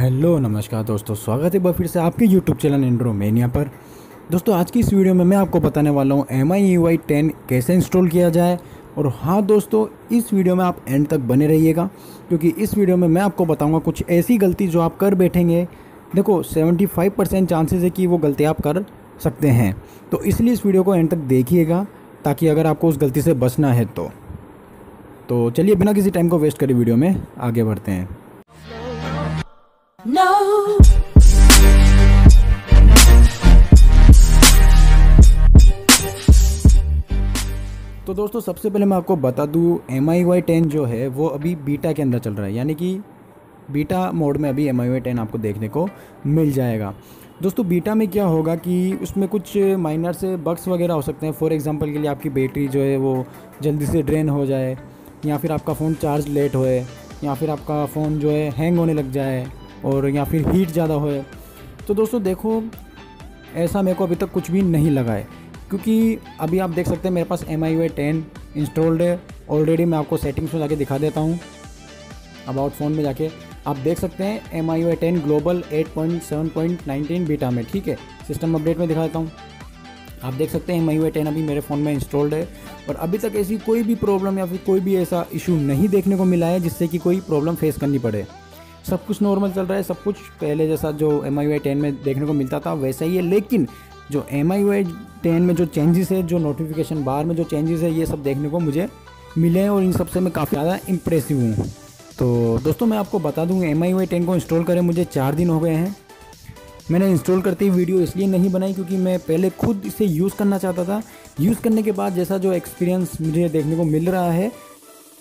Hello, नमस्कार दोस्तों, स्वागत है बार फिर से आपके यूट्यूब चैनल इंड्रो मेनिया पर। दोस्तों, आज की इस वीडियो में मैं आपको बताने वाला हूँ M I U I ten कैसे इंस्टॉल किया जाए? और हाँ दोस्तों, इस वीडियो में आप एंड तक बने रहिएगा, क्योंकि इस वीडियो में मैं आपको बताऊँगा कुछ ऐसी गलती जो आप कर बैठेंगे। देखो 75 परसेंट चांसेज है कि वो गलती आप कर सकते हैं। तो इसलिए इस वीडियो को एंड तक देखिएगा, ताकि अगर आपको उस गलती से बचना है तो। तो चलिए, बिना किसी टाइम को वेस्ट करें वीडियो में, आगे बढ़ते हैं। No. तो दोस्तों, सबसे पहले मैं आपको बता दूँ एम आई वाई टेन जो है, वो अभी बीटा के अंदर चल रहा है। यानी कि बीटा मोड में अभी एम आई वाई टेन आपको देखने को मिल जाएगा। दोस्तों बीटा में क्या होगा कि उसमें कुछ माइनर से बग्स वगैरह हो सकते हैं। फॉर एग्जांपल के लिए आपकी बैटरी जो है, वो जल्दी से ड्रेन हो जाए, या फिर आपका फ़ोन चार्ज लेट होए, या फिर आपका फ़ोन जो है हैंग होने लग जाए। और या फिर हीट ज़्यादा होए तो दोस्तों देखो, ऐसा मेरे को अभी तक कुछ भी नहीं लगा है। क्योंकि अभी आप देख सकते हैं मेरे पास M I V ten installed है। ऑलरेडी मैं आपको सेटिंग्स में जाके दिखा देता हूँ। अबाउट फ़ोन में जाके। आप देख सकते हैं M I V ten global 8.7.19 beta में, ठीक है? सिस्टम अपडेट में दिखा देता हूँ। आप देख सकते हैं एम आई वी टेन अभी मेरे फ़ोन में इंस्टॉल्ड है। और अभी तक ऐसी कोई भी प्रॉब्लम या फिर कोई भी ऐसा इशू नहीं देखने को मिला है जिससे कि कोई प्रॉब्लम फेस करनी पड़े। सब कुछ नॉर्मल चल रहा है, सब कुछ पहले जैसा जो एम आई टेन में देखने को मिलता था, वैसा ही है। लेकिन जो एम आई टेन में जो चेंजेस है, जो नोटिफिकेशन बार में जो चेंजेस है, ये सब देखने को मुझे मिले हैं और इन सबसे मैं काफ़ी ज़्यादा इम्प्रेसिव हूँ। तो दोस्तों, मैं आपको बता दूँ एम आई टेन को इंस्टॉल करें मुझे चार दिन हो गए हैं। मैंने इंस्टॉल करते ही वीडियो इसलिए नहीं बनाई क्योंकि मैं पहले खुद इसे यूज़ करना चाहता था। यूज़ करने के बाद जैसा जो एक्सपीरियंस मुझे देखने को मिल रहा है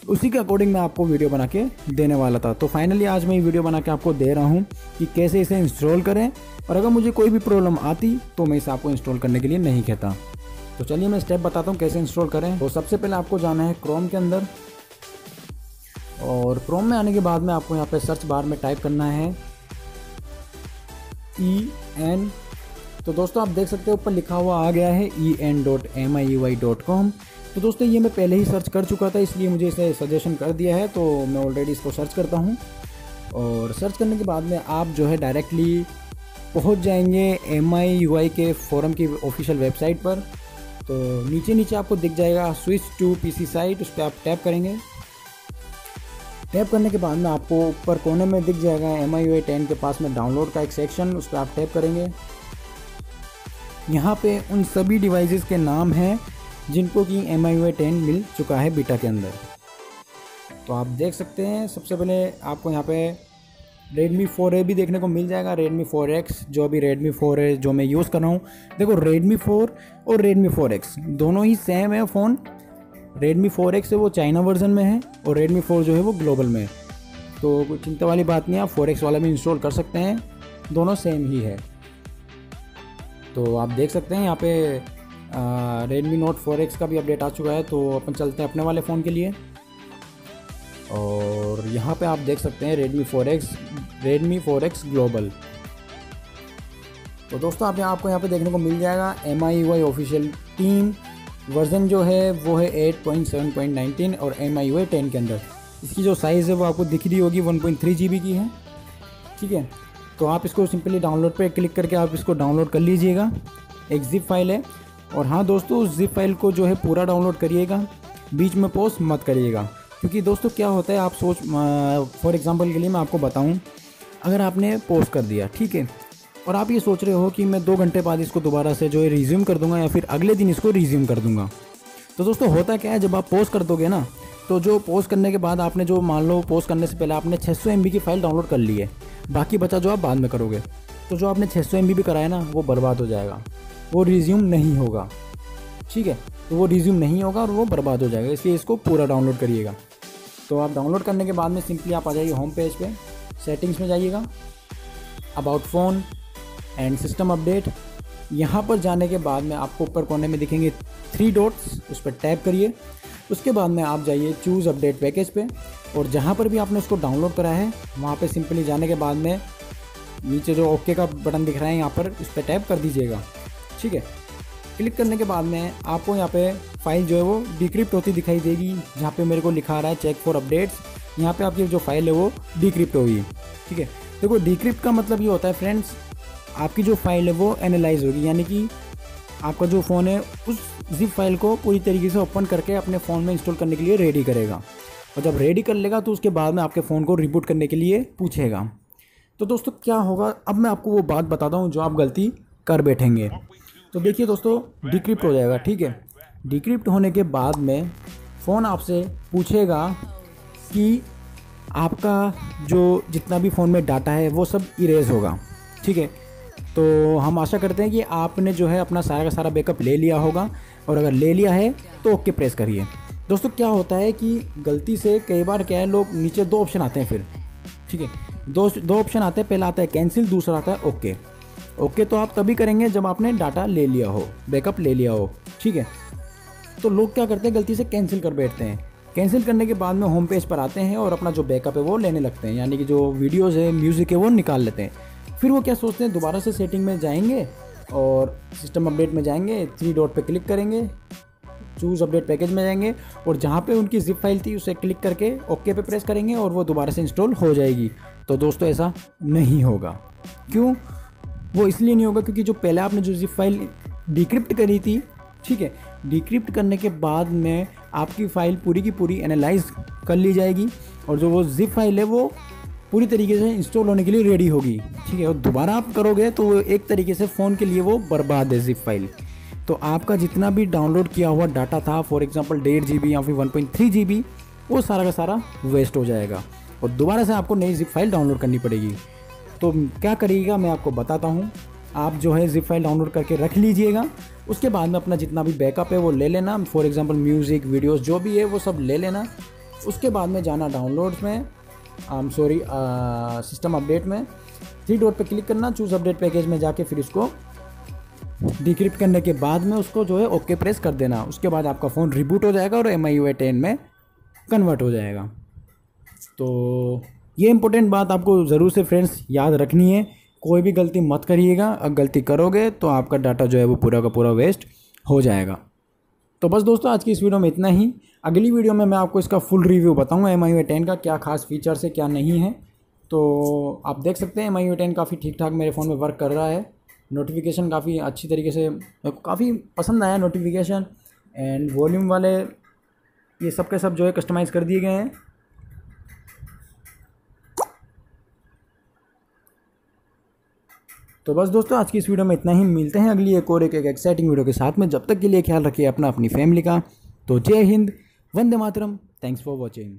उसी के अकॉर्डिंग मैं आपको वीडियो बना के देने वाला था। तो फाइनली आज मैं ये वीडियो बना के आपको दे रहा हूँ कि कैसे इसे इंस्टॉल करें और अगर मुझे कोई भी प्रॉब्लम आती तो मैं इसे आपको इंस्टॉल करने के लिए नहीं कहता। तो चलिए मैं स्टेप बताता हूँ कैसे इंस्टॉल करें। तो सबसे पहले आपको जाना है क्रोम के अंदर। और क्रोम में आने के बाद में आपको यहाँ पे सर्च बार में टाइप करना है। ई एन तो दोस्तों आप देख सकते हो, ऊपर लिखा हुआ आ गया है E N dot M I I dot com तो दोस्तों, ये मैं पहले ही सर्च कर चुका था, इसलिए मुझे इसे सजेशन कर दिया है तो मैं ऑलरेडी इसको सर्च करता हूँ। और सर्च करने के बाद में आप जो है डायरेक्टली पहुँच जाएँगे एम आई के फोरम की ऑफिशियल वेबसाइट पर। तो नीचे नीचे आपको दिख जाएगा switch to P C site उस पर आप टैप करेंगे। टैप करने के बाद में आपको ऊपर कोने में दिख जाएगा एम आई यू टेन के पास में डाउनलोड का एक सेक्शन उस पर आप टैप करेंगे। यहाँ पे उन सभी डिवाइसेस के नाम हैं जिनको कि एम आई यू टेन मिल चुका है बीटा के अंदर। तो आप देख सकते हैं, सबसे पहले आपको यहाँ पे Redmi 4A भी देखने को मिल जाएगा। Redmi 4X जो अभी Redmi 4 है, जो मैं यूज़ कर रहा हूँ। देखो, Redmi 4 और Redmi 4X दोनों ही सेम है फ़ोन Redmi 4X है, वो चाइना वर्जन में है और Redmi 4 जो है, वो ग्लोबल में है। तो कोई चिंता वाली बात नहीं आप 4X वाला भी इंस्टॉल कर सकते हैं। दोनों सेम ही है। तो आप देख सकते हैं, यहाँ पे रेडमी नोट फोर एक्स का भी अपडेट आ चुका है तो अपन चलते हैं अपने वाले फ़ोन के लिए। और यहाँ पे आप देख सकते हैं Redmi four X Redmi four X global तो दोस्तों, आप यहाँ आपको यहाँ पे देखने को मिल जाएगा M I Y official team version जो है, वो है 8.7.19 और एम आई आई टेन के अंदर। इसकी जो साइज़ है, वो आपको दिख रही होगी 1.3 जीबी की है। ठीक है? तो आप इसको सिंपली डाउनलोड पे क्लिक करके आप इसको डाउनलोड कर लीजिएगा। एक जिप फ़ाइल है। और हाँ दोस्तों उस जिप फ़ाइल को जो है पूरा डाउनलोड करिएगा। बीच में पोस्ट मत करिएगा। क्योंकि दोस्तों, क्या होता है, आप सोच फॉर एग्जांपल के लिए मैं आपको बताऊँ, अगर आपने पोस्ट कर दिया, ठीक है? और आप ये सोच रहे हो कि मैं दो घंटे बाद इसको दोबारा से जो है रिज्यूम कर दूँगा या फिर अगले दिन इसको रिज्यूम कर दूँगा। तो दोस्तों, होता क्या है, जब आप पोस्ट कर दोगे ना तो जो पोस्ट करने के बाद आपने जो, मान लो पोस्ट करने से पहले आपने छः सौ की फ़ाइल डाउनलोड कर ली है, बाकी बचा जो आप बाद में करोगे तो जो आपने छः सौ भी कराया ना, वो बर्बाद हो जाएगा। वो रिज्यूम नहीं होगा। ठीक है? तो वो रिज्यूम नहीं होगा और वो बर्बाद हो जाएगा, इसलिए इसको पूरा डाउनलोड करिएगा। तो आप डाउनलोड करने के बाद में सिंपली आप आ जाइए होम पेज पे सेटिंग्स में जाइएगा। About phone and system update यहाँ पर जाने के बाद में आपको ऊपर कोने में दिखेंगे थ्री डॉट्स उस पर टैप करिए। उसके बाद में आप जाइए चूज़ अपडेट पैकेज पे और जहाँ पर भी आपने उसको डाउनलोड करा है, वहाँ पे सिंपली जाने के बाद में नीचे जो ओके का बटन दिख रहा है यहाँ पर उस पर टैप कर दीजिएगा। ठीक है? क्लिक करने के बाद में आपको यहाँ पे फ़ाइल जो है वो डिक्रिप्ट होती दिखाई देगी, जहाँ पे मेरे को लिखा रहा है चेक फॉर अपडेट्स यहाँ पे आपकी जो फ़ाइल है वो डिक्रिप्ट होगी, ठीक है? देखो डिक्रिप्ट का मतलब ये होता है फ्रेंड्स आपकी जो फ़ाइल है वो एनालाइज होगी, यानी कि आपका जो फ़ोन है, उस जिप फ़ाइल को पूरी तरीके से ओपन करके अपने फ़ोन में इंस्टॉल करने के लिए रेडी करेगा। और जब रेडी कर लेगा तो उसके बाद में आपके फ़ोन को रिबूट करने के लिए पूछेगा। तो दोस्तों, क्या होगा? अब मैं आपको वो बात बताता हूँ जो आप गलती कर बैठेंगे। तो देखिए दोस्तों डिक्रिप्ट हो जाएगा, ठीक है? डिक्रिप्ट होने के बाद में फ़ोन आपसे पूछेगा कि आपका जो जितना भी फ़ोन में डाटा है, वो सब इरेज होगा, ठीक है? तो हम आशा करते हैं कि आपने जो है अपना सारा का सारा बैकअप ले लिया होगा और अगर ले लिया है तो ओके प्रेस करिए। दोस्तों, क्या होता है कि गलती से कई बार क्या है, लोग नीचे दो ऑप्शन आते हैं फिर, ठीक है? दो दो ऑप्शन आते हैं, पहला आता है कैंसिल दूसरा आता है ओके ओके तो आप तभी करेंगे जब आपने डाटा ले लिया हो, बैकअप ले लिया हो, ठीक है? तो लोग क्या करते हैं, गलती से कैंसिल कर बैठते हैं। कैंसिल करने के बाद में होम पेज पर आते हैं और अपना जो बैकअप है वो लेने लगते हैं, यानी कि जो वीडियोज़ है, म्यूज़िक है, वो निकाल लेते हैं। फिर वो क्या सोचते हैं, दोबारा से सेटिंग में जाएँगे और सिस्टम अपडेट में जाएँगे थ्री डॉट पे क्लिक करेंगे चूज़ अपडेट पैकेज में जाएँगे और जहाँ पे उनकी जिप फ़ाइल थी, उसे क्लिक करके ओके पे प्रेस करेंगे और वो दोबारा से इंस्टॉल हो जाएगी। तो दोस्तों, ऐसा नहीं होगा। क्यों? वो इसलिए नहीं होगा क्योंकि जो पहले आपने जो जिप फ़ाइल डिक्रिप्ट करी थी, ठीक है डिक्रिप्ट करने के बाद में आपकी फ़ाइल पूरी की पूरी एनालाइज कर ली जाएगी और जो वो जिप फ़ाइल है वो पूरी तरीके से इंस्टॉल होने के लिए रेडी होगी, ठीक है, और दोबारा आप करोगे तो एक तरीके से फ़ोन के लिए वो बर्बाद है जिप फ़ाइल तो आपका जितना भी डाउनलोड किया हुआ डाटा था फॉर एग्जांपल डेढ़ जी या फिर वन पॉइंट वो सारा का सारा वेस्ट हो जाएगा। और दोबारा से आपको नई जिप फ़ाइल डाउनलोड करनी पड़ेगी। तो क्या करिएगा, मैं आपको बताता हूँ। आप जो है जिप फ़ाइल डाउनलोड करके रख लीजिएगा। उसके बाद में अपना जितना भी बैकअप है वो ले लेना। फॉर एग्जांपल म्यूज़िक वीडियोस जो भी है वो सब ले लेना। उसके बाद में जाना डाउनलोड्स में। आम सॉरी सिस्टम अपडेट में। थ्री डॉट पे क्लिक करना चूज़ अपडेट पैकेज में जाके फिर इसको डिक्रिप्ट करने के बाद में उसको जो है ओके प्रेस कर देना। उसके बाद आपका फ़ोन रिबूट हो जाएगा और एम आई में कन्वर्ट हो जाएगा। तो ये इंपॉर्टेंट बात आपको ज़रूर से फ्रेंड्स याद रखनी है। कोई भी गलती मत करिएगा। अगर गलती करोगे तो आपका डाटा जो है वो पूरा का पूरा वेस्ट हो जाएगा। तो बस दोस्तों, आज की इस वीडियो में इतना ही। अगली वीडियो में मैं आपको इसका फुल रिव्यू बताऊँगा एम आई टेन का क्या खास फीचर्स है, क्या नहीं है। तो आप देख सकते हैं एम आई टेन काफ़ी ठीक ठाक मेरे फ़ोन में वर्क कर रहा है। नोटिफिकेशन काफ़ी अच्छी तरीके से, काफ़ी पसंद आया नोटिफिकेशन एंड वॉल्यूम वाले, ये सब के सब जो है कस्टमाइज़ कर दिए गए हैं। तो बस दोस्तों आज की इस वीडियो में इतना ही। मिलते हैं अगली एक और एक, एक एक्साइटिंग वीडियो के साथ में। जब तक के लिए ख्याल रखिए अपना अपनी फैमिली का। तो जय हिंद वंदे मातरम। Thanks for watching